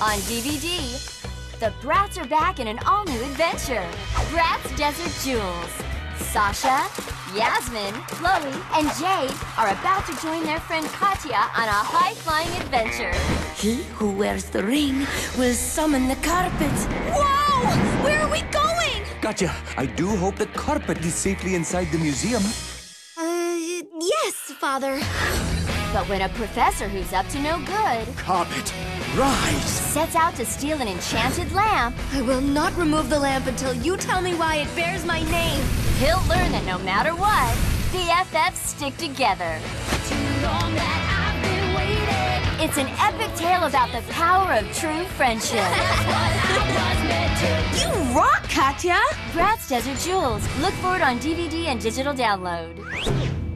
On DVD, the Bratz are back in an all-new adventure. Bratz Desert Jewelz. Sasha, Yasmin, Cloe, and Jade are about to join their friend Katia on a high-flying adventure. He who wears the ring will summon the carpet. Whoa! Where are we going? Gotcha. I do hope the carpet is safely inside the museum. Uh, yes, Father. But when a professor who's up to no good Carpet, rise! sets out to steal an enchanted lamp, I will not remove the lamp until you tell me why it bears my name. he'll learn that no matter what, the FFs stick together. It's an epic tale about the power of true friendship. You rock, Katia! Bratz Desert Jewelz. Look for it on DVD and digital download.